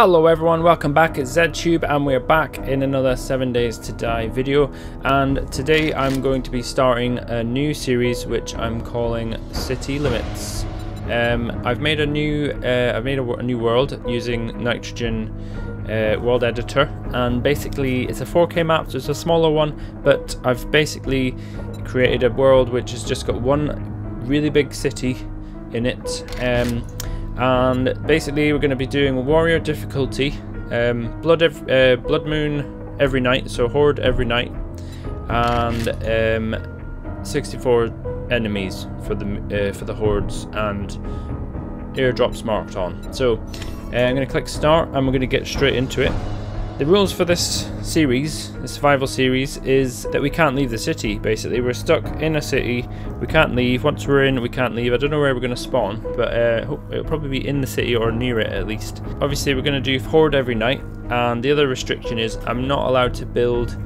Hello everyone, welcome back, it's ZedTube and we're back in another 7 Days to Die video. And today I'm going to be starting a new series which I'm calling City Limits. Um, I've made a new uh, I've made a, a, new world using Nitrogen uh, World Editor. And basically it's a 4K map so it's a smaller one but I've basically created a world which has just got one really big city in it. Um, and basically we're going to be doing warrior difficulty um, blood uh, blood moon every night so horde every night and um, 64 enemies for the uh, for the hordes and airdrops marked on. So uh, I'm going to click start and we're going to get straight into it the rules for this series, the survival series, is that we can't leave the city, basically. We're stuck in a city, we can't leave. Once we're in, we can't leave. I don't know where we're going to spawn, but uh, it'll probably be in the city or near it at least. Obviously, we're going to do Horde every night, and the other restriction is I'm not allowed to build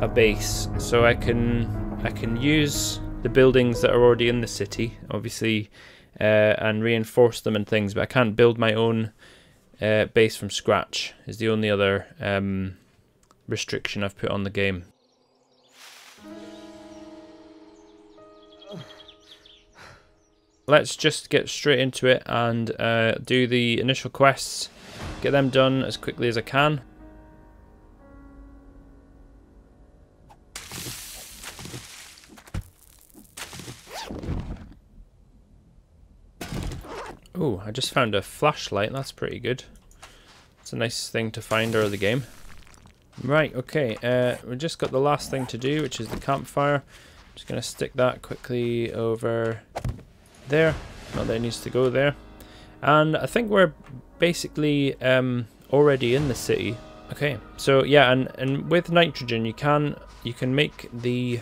a base. So I can, I can use the buildings that are already in the city, obviously, uh, and reinforce them and things, but I can't build my own uh, base from scratch is the only other um, restriction I've put on the game. Let's just get straight into it and uh, do the initial quests, get them done as quickly as I can. Oh, I just found a flashlight. That's pretty good. It's a nice thing to find early game. Right, okay. Uh, we just got the last thing to do, which is the campfire. Just going to stick that quickly over there. Not that it needs to go there. And I think we're basically um, already in the city. Okay, so yeah, and, and with nitrogen, you can you can make the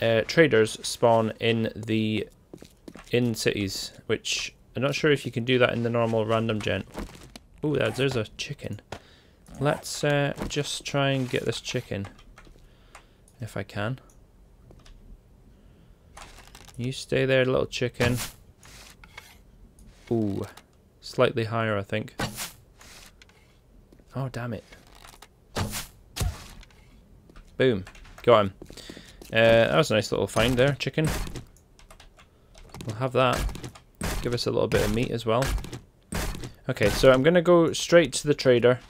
uh, traders spawn in the in cities, which I'm not sure if you can do that in the normal random gen. Oh, there's, a chicken. Let's uh, just try and get this chicken. If I can. You stay there, little chicken. Ooh. Slightly higher, I think. Oh, damn it. Boom. Got him. Uh, that was a nice little find there, chicken. We'll have that give us a little bit of meat as well. Okay, so I'm going to go straight to the trader.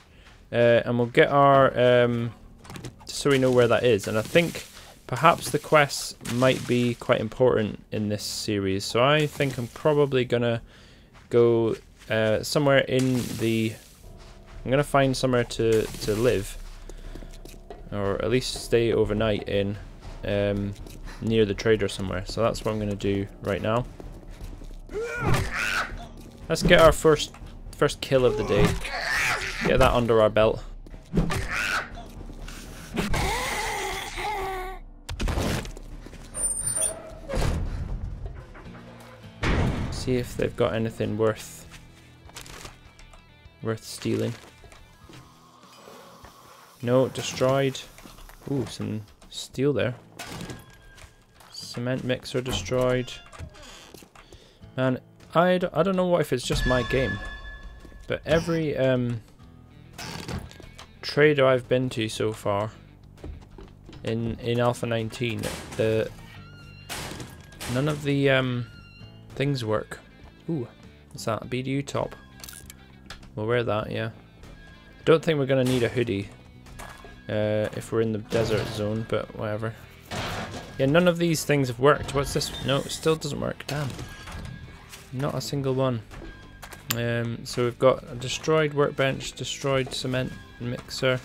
Uh, and we'll get our... Um, so we know where that is. And I think perhaps the quests might be quite important in this series. So I think I'm probably going to go uh, somewhere in the... I'm going to find somewhere to, to live. Or at least stay overnight in. Um, near the trader somewhere. So that's what I'm going to do right now. Let's get our first first kill of the day. Get that under our belt. See if they've got anything worth worth stealing. No, destroyed. Ooh, some steel there. Cement mixer destroyed. And I, I don't know what if it's just my game, but every um, trader I've been to so far in in Alpha 19, the none of the um, things work. Ooh, what's that? BDU top. We'll wear that, yeah. I don't think we're gonna need a hoodie uh, if we're in the desert zone, but whatever. Yeah, none of these things have worked. What's this? No, it still doesn't work. Damn. Not a single one. Um, so we've got a destroyed workbench, destroyed cement mixer.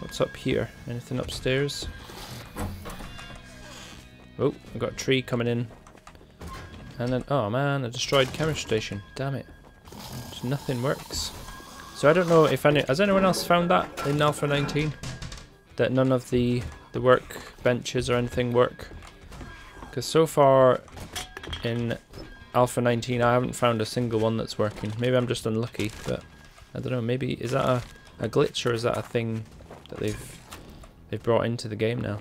What's up here? Anything upstairs? Oh, I've got a tree coming in. And then, oh man, a destroyed chemistry station. Damn it. Just nothing works. So I don't know if any, has anyone else found that in Alpha 19? That none of the, the work benches or anything work? Because so far in Alpha 19, I haven't found a single one that's working. Maybe I'm just unlucky, but I don't know. Maybe is that a, a glitch or is that a thing that they've they've brought into the game now?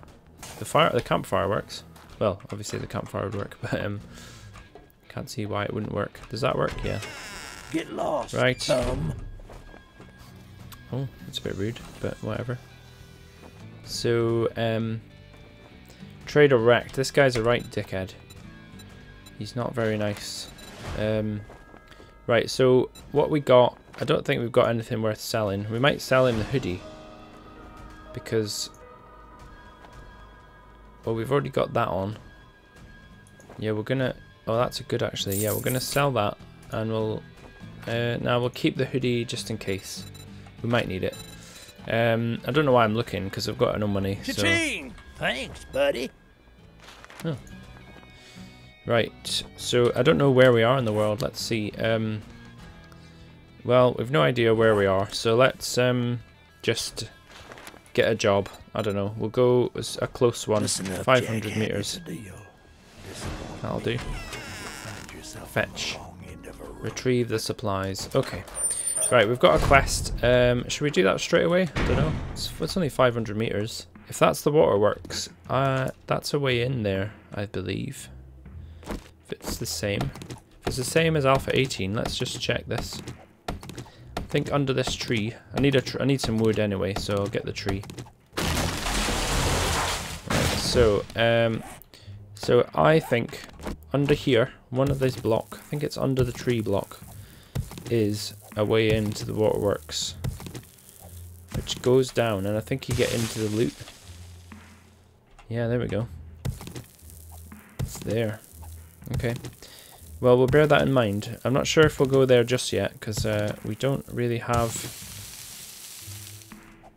The fire, the campfire works. Well, obviously the campfire would work, but um, can't see why it wouldn't work. Does that work? Yeah. Get lost. Right. Um. Oh, it's a bit rude, but whatever. So, um, Trader Rekt. This guy's a right dickhead. He's not very nice. Um, right, so what we got, I don't think we've got anything worth selling. We might sell him the hoodie. Because, well, we've already got that on. Yeah, we're gonna, oh, that's a good actually. Yeah, we're gonna sell that and we'll, uh, now we'll keep the hoodie just in case. We might need it. Um, I don't know why I'm looking because I've got no money. So. Thanks, buddy. Oh. Right, so I don't know where we are in the world. Let's see. Um, well, we've no idea where we are, so let's um, just get a job. I don't know. We'll go a close one, 500 meters. That'll do. Fetch. Retrieve the supplies. Okay. Right, we've got a quest. Um, should we do that straight away? I don't know. It's, it's only 500 meters. If that's the waterworks, uh, that's a way in there, I believe. If it's the same. If it's the same as Alpha 18, let's just check this. I think under this tree. I need a tr I need some wood anyway, so I'll get the tree. Right, so, um, so I think under here, one of this block, I think it's under the tree block, is a way into the waterworks. Which goes down, and I think you get into the loot. Yeah, there we go. It's there. Okay. Well, we'll bear that in mind. I'm not sure if we'll go there just yet, because uh, we don't really have...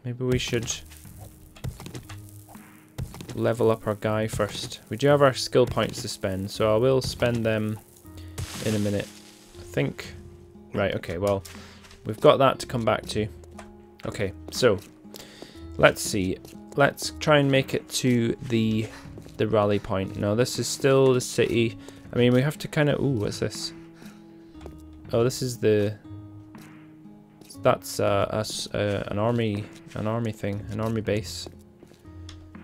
Maybe we should level up our guy first. We do have our skill points to spend, so I will spend them in a minute. I think... Right, okay, well, we've got that to come back to. Okay, so, let's see let's try and make it to the the rally point. Now, this is still the city. I mean, we have to kind of... Ooh, what's this? Oh, this is the... That's uh, a, uh, an army, an army thing, an army base.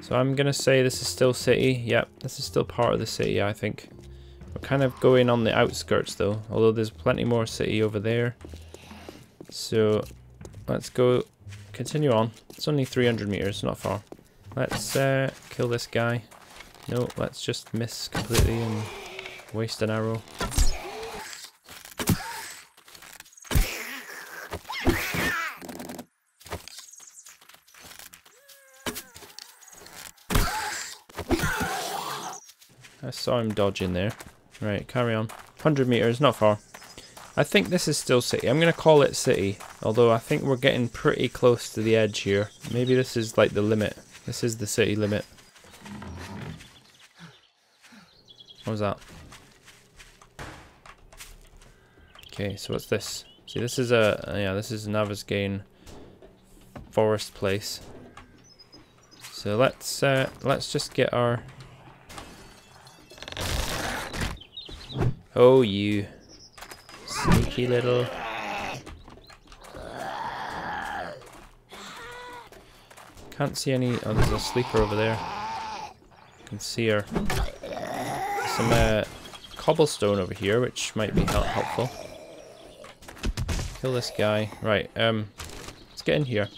So I'm going to say this is still city. Yep, this is still part of the city, I think. We're kind of going on the outskirts, though. Although there's plenty more city over there. So, let's go continue on. It's only 300 meters, not far. Let's uh, kill this guy. No, let's just miss completely and waste an arrow. I saw him dodging there. Right, carry on. 100 meters, not far. I think this is still city. I'm going to call it city, although I think we're getting pretty close to the edge here. Maybe this is like the limit. This is the city limit. What was that? Okay, so what's this? See, this is a uh, yeah, this is Navezgane forest place. So let's uh, let's just get our. Oh, you sneaky little. Can't see any. Oh, there's a sleeper over there. Can see her. Some uh, cobblestone over here, which might be helpful. Kill this guy. Right, um, let's get in here.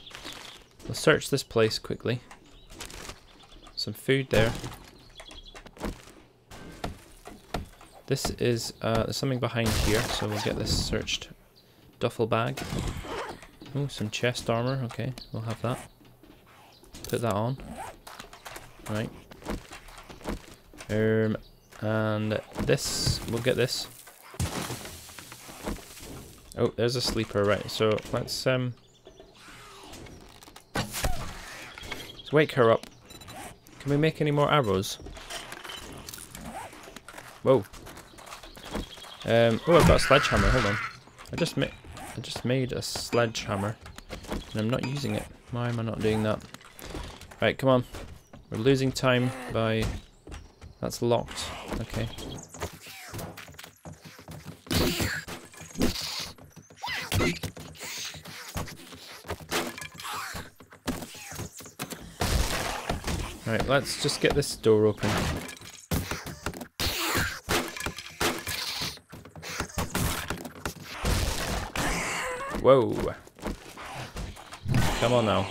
Let's search this place quickly. Some food there. This is, uh, there's something behind here, so we'll get this searched. Duffel bag. Oh, some chest armor. Okay, we'll have that. Put that on. Right. Um, and this, we'll get this. Oh, there's a sleeper, right, so let's, um... Let's wake her up. Can we make any more arrows? Whoa. Um, oh, I've got a sledgehammer. Hold on. I just made I just made a sledgehammer, and I'm not using it. Why am I not doing that? Right, come on. We're losing time by. That's locked. Okay. Let's just get this door open. Whoa. Come on now.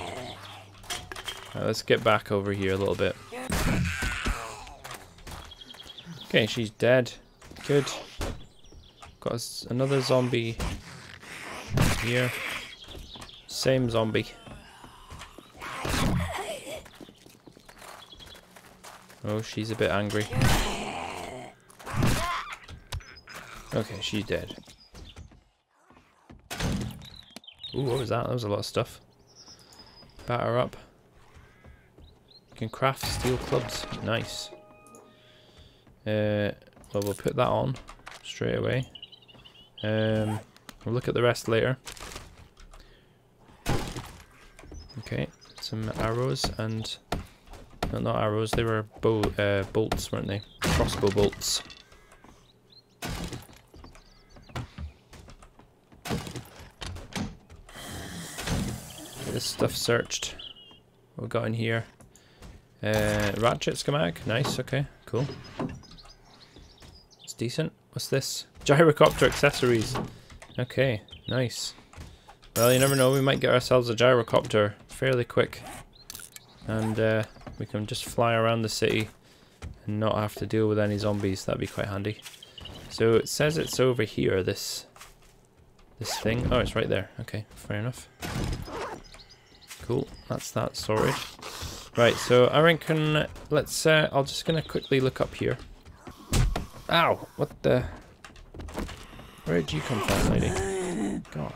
Right, let's get back over here a little bit. Okay, she's dead. Good. Got another zombie here. Same zombie. Oh, she's a bit angry. Okay, she's dead. Ooh, what was that? That was a lot of stuff. Batter up. You can craft steel clubs. Nice. Uh, well, we'll put that on straight away. Um, we'll look at the rest later. Okay, some arrows and... No, not arrows, they were bow, uh, bolts, weren't they? Crossbow bolts. this stuff searched. What we got in here? Uh, ratchet schematic. Nice. Okay. Cool. It's decent. What's this? Gyrocopter accessories. Okay. Nice. Well, you never know. We might get ourselves a gyrocopter fairly quick, and uh, we can just fly around the city and not have to deal with any zombies. That'd be quite handy. So it says it's over here. This this thing. Oh, it's right there. Okay. Fair enough. Cool, that's that sorted. Right, so I reckon let's. Uh, I'm just gonna quickly look up here. Ow! What the? Where did you come from, lady? God.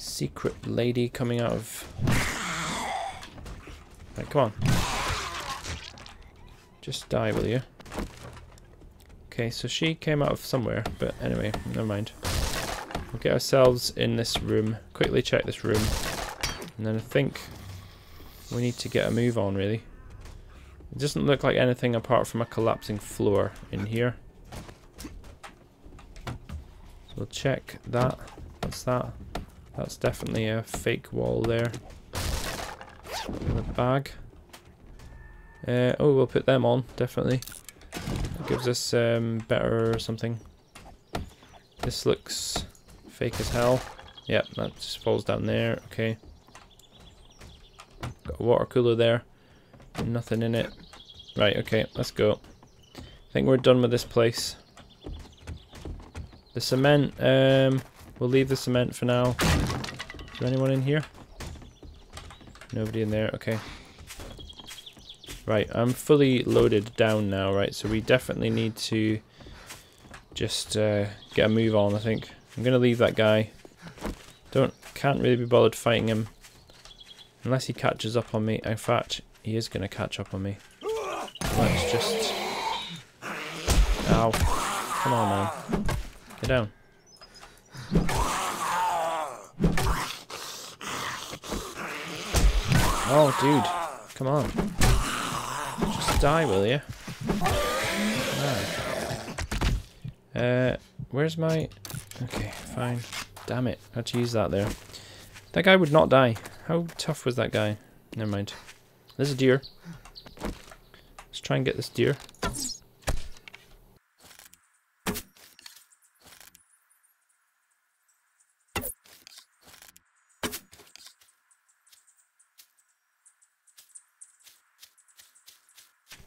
Secret lady coming out of. Right, come on. Just die, will you? Okay, so she came out of somewhere, but anyway, never mind. We'll get ourselves in this room. Quickly check this room. And then I think we need to get a move on, really. It doesn't look like anything apart from a collapsing floor in here. So we'll check that. What's that? That's definitely a fake wall there. The bag. Uh, oh, we'll put them on, definitely. It gives us um, better something. This looks fake as hell. Yep, that just falls down there. Okay. Got a water cooler there. Nothing in it. Right, okay, let's go. I think we're done with this place. The cement, um, we'll leave the cement for now. Is there anyone in here? Nobody in there, okay. Right, I'm fully loaded down now, right? So we definitely need to just uh, get a move on, I think. I'm going to leave that guy. Don't, can't really be bothered fighting him. Unless he catches up on me. In fact, he is going to catch up on me. Let's just... Ow. Come on, man. Get down. Oh, dude. Come on. Just die, will you? Uh, where's my... Okay, fine. Damn it. I had to use that there. That guy would not die. How tough was that guy? Never mind. There's a deer. Let's try and get this deer.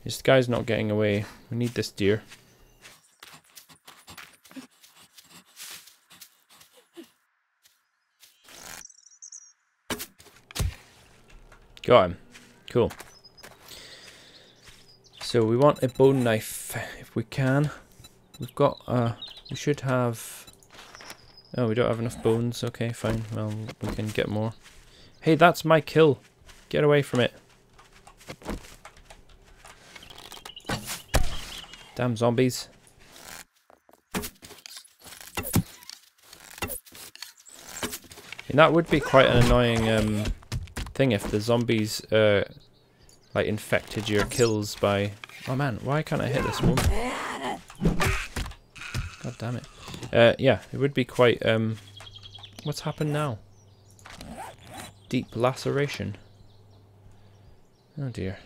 This guy's not getting away. We need this deer. Got him. Cool. So we want a bone knife if we can. We've got, uh, we should have, oh, we don't have enough bones. Okay, fine. Well, we can get more. Hey, that's my kill. Get away from it. Damn zombies. And that would be quite an annoying um, thing if the zombies uh, like infected your kills by... Oh man, why can't I hit this woman? God damn it. Uh, yeah, it would be quite... Um, what's happened now? Deep laceration. Oh dear.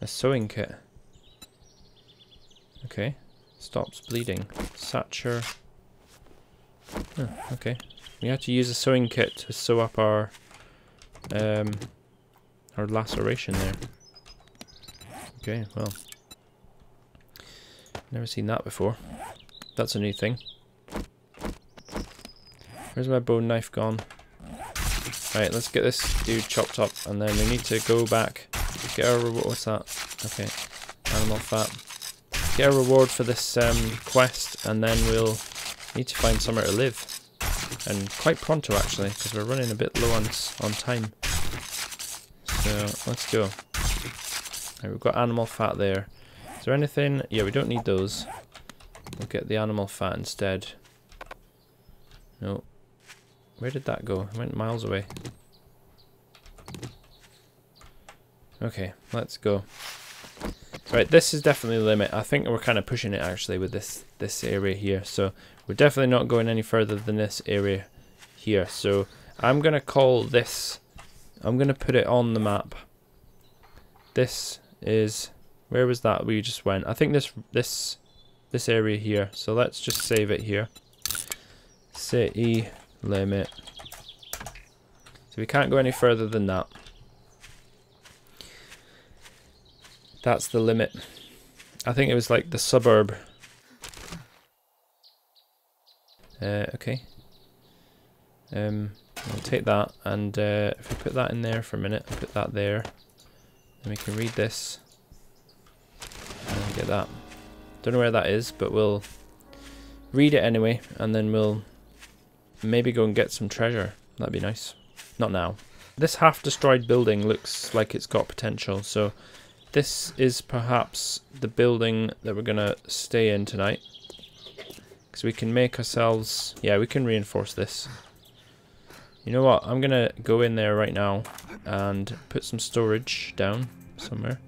A sewing kit. Okay. Stops bleeding. Suture. Oh, okay. We have to use a sewing kit to sew up our um, our laceration there. Okay, well. Never seen that before. That's a new thing. Where's my bone knife gone? Right, let's get this dude chopped up and then we need to go back. Get our. What's that? Okay. Animal fat. Get a reward for this um, quest and then we'll need to find somewhere to live. And quite pronto actually, because we're running a bit low on, on time. So, let's go. Right, we've got animal fat there. Is there anything? Yeah, we don't need those. We'll get the animal fat instead. No. Where did that go? It went miles away. Okay, let's go. Right, this is definitely the limit. I think we're kind of pushing it actually with this this area here. So we're definitely not going any further than this area here. So I'm going to call this, I'm going to put it on the map. This is, where was that we just went? I think this, this, this area here. So let's just save it here. City limit. So we can't go any further than that. That's the limit. I think it was like the suburb. Uh, okay. Um, I'll take that and uh, if we put that in there for a minute, I'll put that there. Then we can read this. And get that. Don't know where that is, but we'll read it anyway and then we'll maybe go and get some treasure. That'd be nice. Not now. This half destroyed building looks like it's got potential, so this is perhaps the building that we're going to stay in tonight. Because we can make ourselves... Yeah, we can reinforce this. You know what? I'm going to go in there right now and put some storage down somewhere.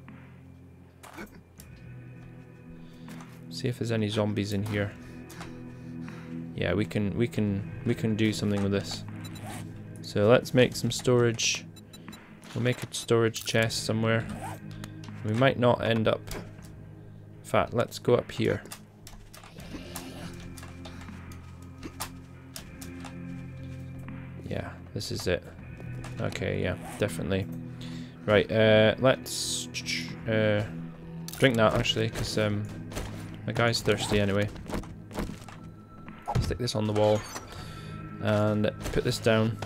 See if there's any zombies in here. Yeah, we can we can we can do something with this. So let's make some storage. We'll make a storage chest somewhere. We might not end up... In fact, let's go up here. Yeah, this is it. Okay, yeah, definitely. Right, uh, let's uh, drink that actually, because um, my guy's thirsty anyway. Stick this on the wall and put this down.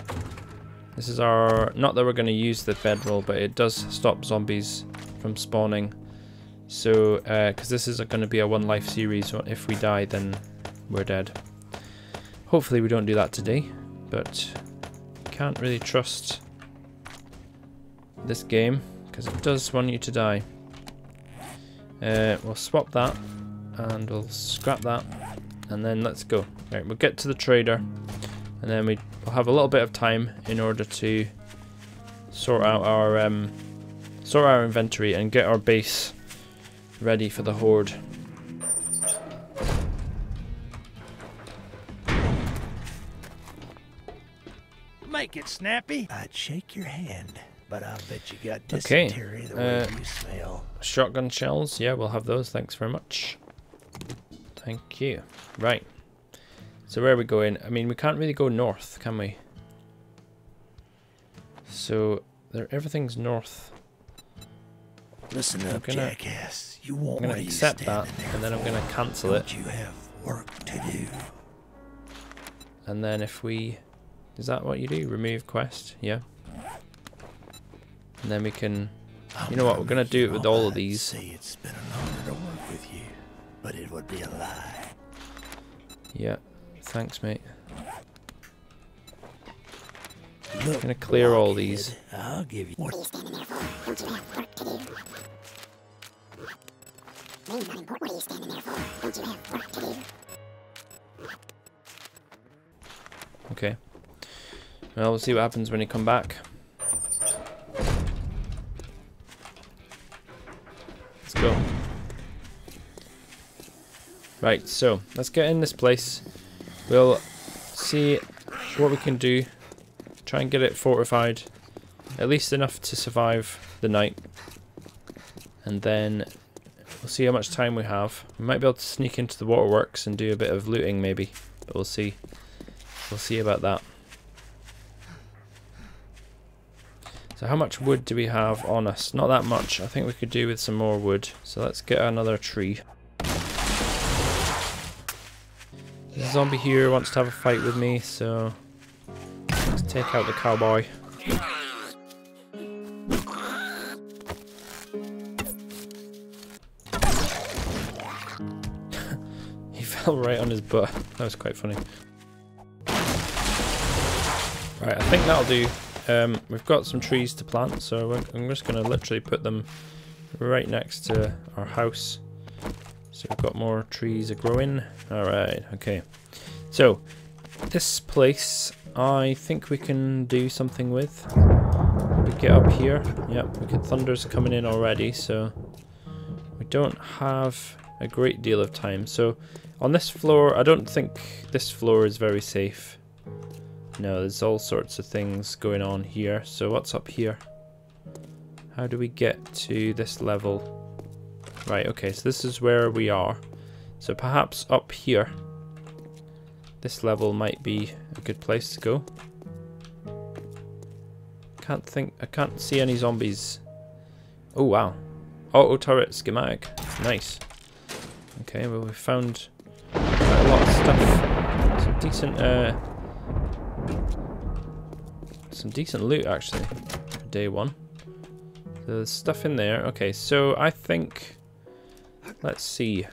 This is our, not that we're going to use the bedroll, but it does stop zombies from spawning. So, because uh, this is going to be a one life series, if we die then we're dead. Hopefully we don't do that today, but can't really trust this game because it does want you to die. Uh, we'll swap that and we'll scrap that and then let's go. Right, we'll get to the trader and then we, will have a little bit of time in order to sort out our um, sort our inventory and get our base ready for the horde. Make it snappy. I'd shake your hand, but I bet you got dysentery okay. the way uh, you smell. Shotgun shells, yeah, we'll have those. Thanks very much. Thank you. Right. So where are we going? I mean, we can't really go north, can we? So there, everything's north. Listen up, gonna, jackass. You won't I'm gonna accept that, and then I'm gonna cancel it. You have work to do. And then if we, is that what you do? Remove quest, yeah. And then we can, you know what? We're gonna do it with all of these. Say it's been an honor to work with you, but it would be a lie. Yeah, thanks, mate. Look, I'm gonna clear all these. I'll give you. What are you standing there for? Don't you have work to do? Name's not important. What are you standing there for? Don't you have work to do? Okay. Well, we'll see what happens when you come back. Let's go. Right, so let's get in this place. We'll see what we can do Try and get it fortified, at least enough to survive the night. And then we'll see how much time we have. We might be able to sneak into the waterworks and do a bit of looting maybe, but we'll see. We'll see about that. So how much wood do we have on us? Not that much. I think we could do with some more wood. So let's get another tree. The zombie here wants to have a fight with me, so take out the cowboy. he fell right on his butt. That was quite funny. Right, I think that'll do. Um, we've got some trees to plant, so I'm just going to literally put them right next to our house. So we've got more trees growing. Alright, okay. So, this place, I think we can do something with. We get up here. Yep, we can thunder's coming in already, so we don't have a great deal of time. So, on this floor, I don't think this floor is very safe. No, there's all sorts of things going on here. So what's up here? How do we get to this level? Right, okay, so this is where we are. So perhaps up here, this level might be a good place to go. Can't think, I can't see any zombies. Oh wow, auto turret schematic, nice. Okay, well we found quite a lot of stuff. Some decent uh, some decent loot actually for day one. There's stuff in there. Okay, so I think let's see.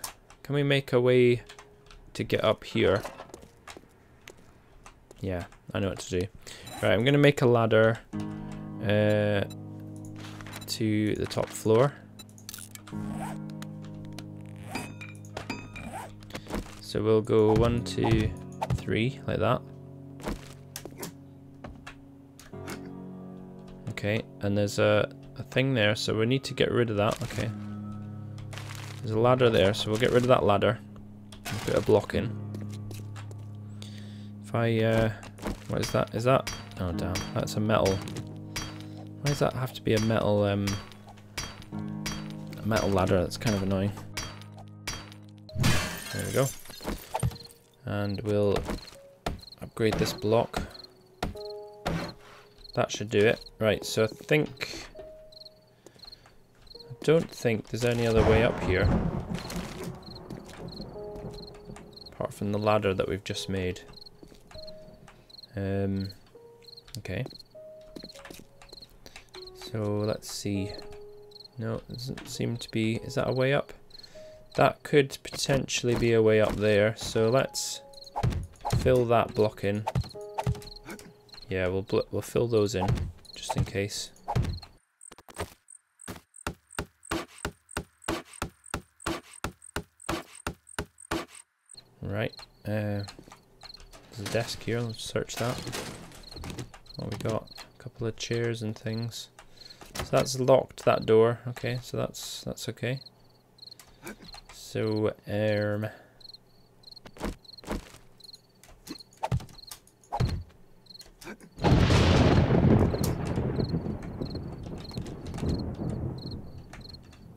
Can we make a way to get up here? Yeah, I know what to do. Right, I'm gonna make a ladder uh, to the top floor. So we'll go one, two, three, like that. Okay, and there's a, a thing there, so we need to get rid of that. Okay. There's a ladder there, so we'll get rid of that ladder. Put a block in. I, uh, what is that? Is that? Oh damn, that's a metal. Why does that have to be a metal, um, a metal ladder? That's kind of annoying. There we go. And we'll upgrade this block. That should do it. Right, so I think... I don't think there's any other way up here. Apart from the ladder that we've just made. Um, okay. So let's see. No, doesn't seem to be... Is that a way up? That could potentially be a way up there. So let's fill that block in. Yeah, we'll we'll fill those in just in case. Right. Uh, there's a desk here. Let's search that. What we got? A couple of chairs and things. So that's locked. That door. Okay. So that's that's okay. So um.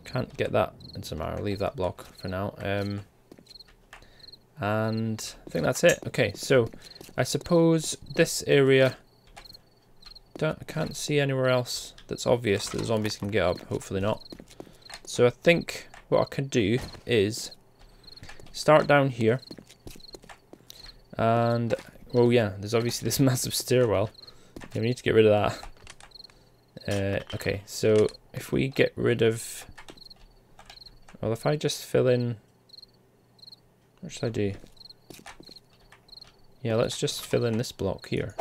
Can't get that into my, I'll leave that block for now. Um, and I think that's it. Okay, so I suppose this area, don't, I can't see anywhere else that's obvious that zombies can get up. Hopefully not. So I think what I can do is start down here. And, well, yeah, there's obviously this massive stairwell. Yeah, we need to get rid of that. Uh, okay, so if we get rid of well, if I just fill in... What should I do? Yeah, let's just fill in this block here.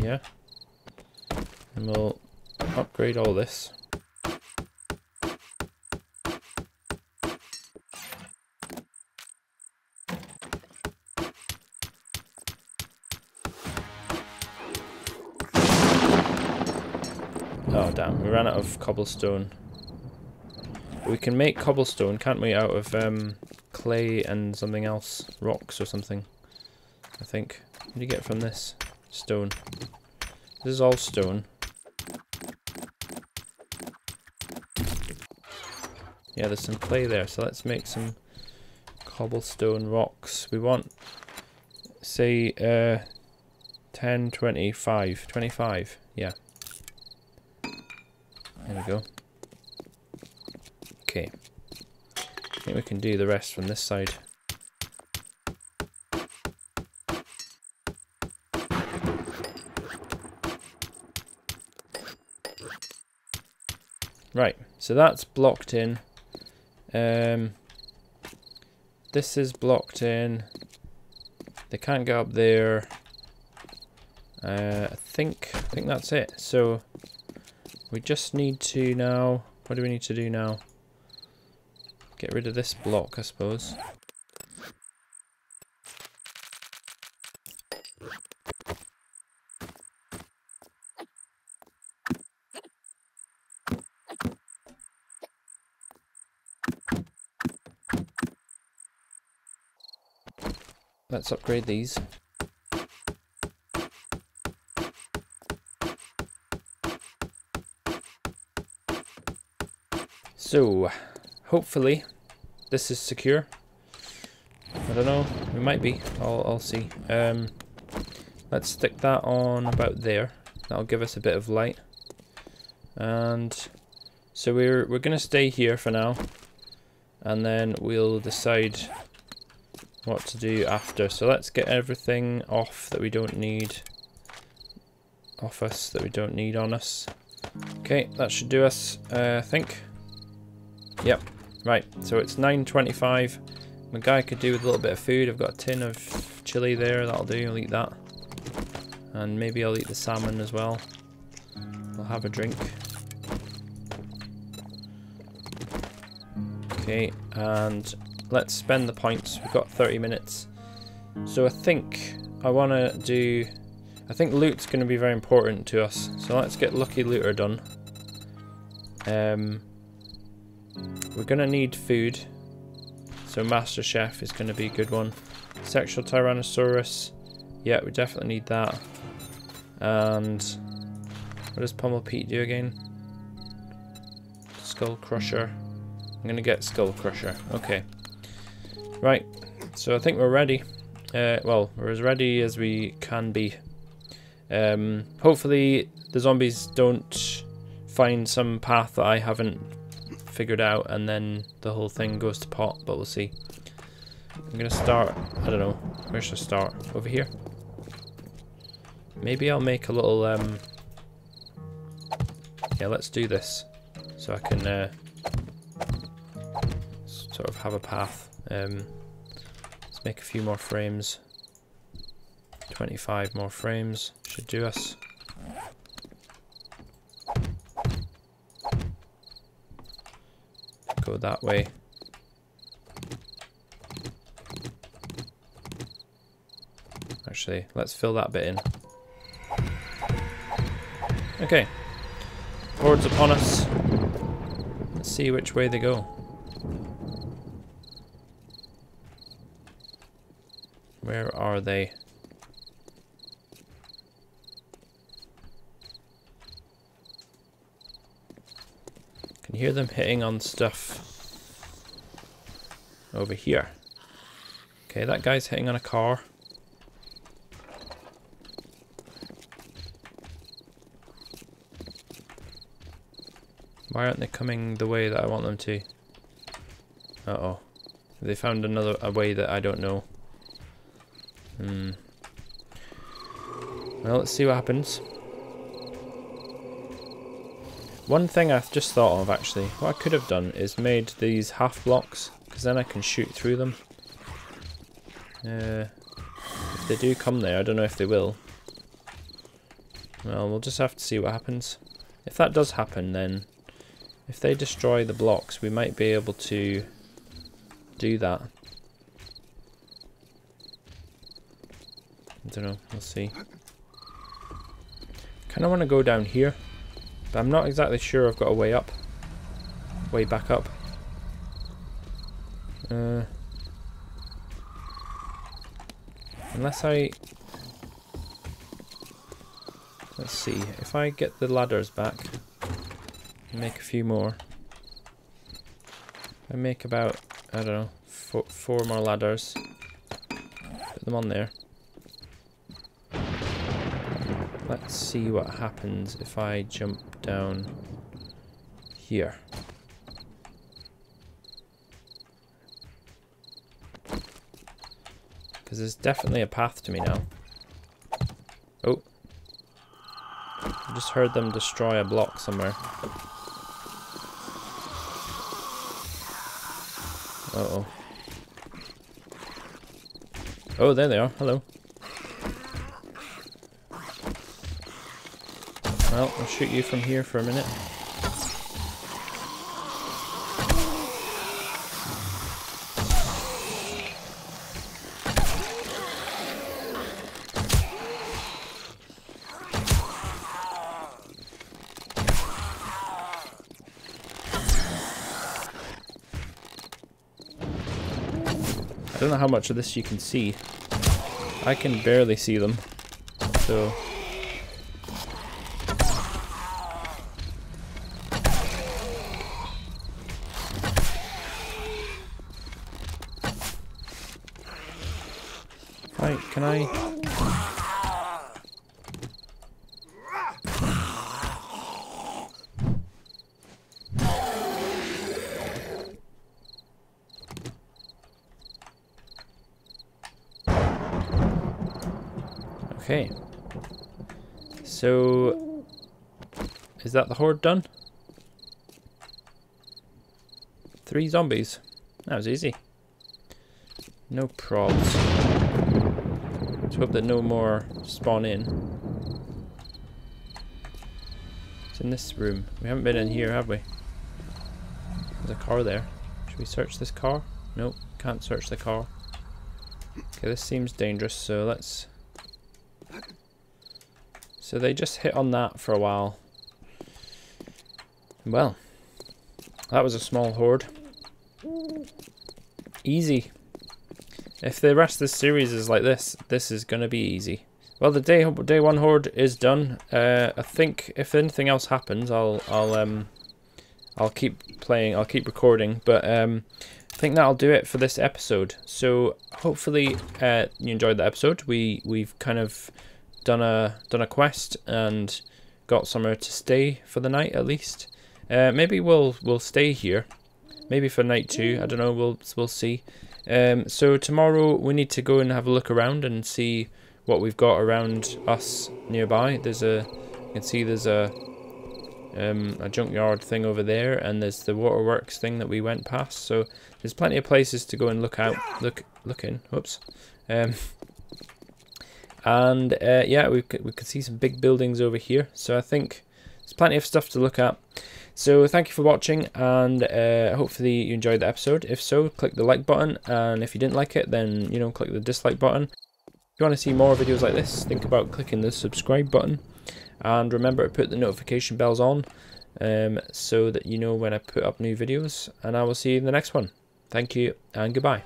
Yeah. And we'll upgrade all this. Oh damn, we ran out of cobblestone. We can make cobblestone, can't we, out of um, clay and something else? Rocks or something, I think. What do you get from this? Stone. This is all stone. Yeah, there's some clay there, so let's make some cobblestone rocks. We want say uh, 10, 25, 25, yeah. There we go. Okay. I think we can do the rest from this side. Right, so that's blocked in. Um, this is blocked in. They can't get up there. Uh, I think I think that's it. So we just need to now. What do we need to do now? Get rid of this block, I suppose. Let's upgrade these. So, hopefully this is secure. I don't know, we might be, I'll, I'll see. Um, let's stick that on about there. That'll give us a bit of light. And so we're, we're going to stay here for now. And then we'll decide what to do after. So let's get everything off that we don't need off us, that we don't need on us. Okay, that should do us, uh, I think. Yep, right, so it's 9.25. My guy could do with a little bit of food. I've got a tin of chili there, that'll do, I'll eat that. And maybe I'll eat the salmon as well. I'll have a drink. Okay, and let's spend the points. We've got 30 minutes. So I think I want to do... I think loot's going to be very important to us. So let's get Lucky Looter done. Um, we're going to need food. So Master Chef is going to be a good one. Sexual Tyrannosaurus. Yeah, we definitely need that. And what does Pummel Pete do again? Skull Crusher. I'm going to get Skull Crusher. Okay. Right, so I think we're ready. Uh, well, we're as ready as we can be. Um, hopefully the zombies don't find some path that I haven't figured out and then the whole thing goes to pot, but we'll see. I'm gonna start, I don't know, where should I start? Over here? Maybe I'll make a little, um, yeah, let's do this. So I can, uh, sort of have a path. Um, let's make a few more frames. 25 more frames should do us. Go that way. Actually, let's fill that bit in. Okay. Hordes upon us. Let's see which way they go. Where are they? Can hear them hitting on stuff over here. Okay, that guy's hitting on a car. Why aren't they coming the way that I want them to? Uh-oh. They found another a way that I don't know. Hmm. Well, let's see what happens. One thing I've just thought of actually, what I could have done is made these half blocks, because then I can shoot through them. Uh, if they do come there, I don't know if they will. Well, we'll just have to see what happens. If that does happen, then if they destroy the blocks, we might be able to do that. I don't know, we'll see. Kind of want to go down here, but I'm not exactly sure I've got a way up. Way back up. Uh, unless I... Let's see, if I get the ladders back, make a few more. I make about, I don't know, four, four more ladders. Put them on there. Let's see what happens if I jump down here. Because there's definitely a path to me now. Oh. I just heard them destroy a block somewhere. Uh oh Oh, there they are. Hello. Well, I'll shoot you from here for a minute. I don't know how much of this you can see. I can barely see them. So... can I... Okay. So, is that the horde done? Three zombies. That was easy. No probs. Hope that no more spawn in. It's in this room. We haven't been in here, have we? There's a car there. Should we search this car? Nope, can't search the car. Okay, this seems dangerous, so let's so they just hit on that for a while. Well, that was a small horde. Easy. If the rest of the series is like this, this is going to be easy. Well, the day day one horde is done. Uh, I think if anything else happens, I'll I'll um I'll keep playing. I'll keep recording. But um, I think that'll do it for this episode. So hopefully uh, you enjoyed the episode. We we've kind of done a done a quest and got somewhere to stay for the night at least. Uh, maybe we'll we'll stay here. Maybe for night two. I don't know. We'll we'll see. Um, so tomorrow we need to go and have a look around and see what we've got around us nearby. There's a you can see there's a um, a junkyard thing over there, and there's the waterworks thing that we went past. So there's plenty of places to go and look out. Look look in. Whoops. Um, and uh, yeah, we could, we could see some big buildings over here. So I think there's plenty of stuff to look at. So thank you for watching, and uh, hopefully you enjoyed the episode. If so, click the like button, and if you didn't like it, then you know click the dislike button. If you want to see more videos like this, think about clicking the subscribe button, and remember to put the notification bells on, um, so that you know when I put up new videos. And I will see you in the next one. Thank you, and goodbye.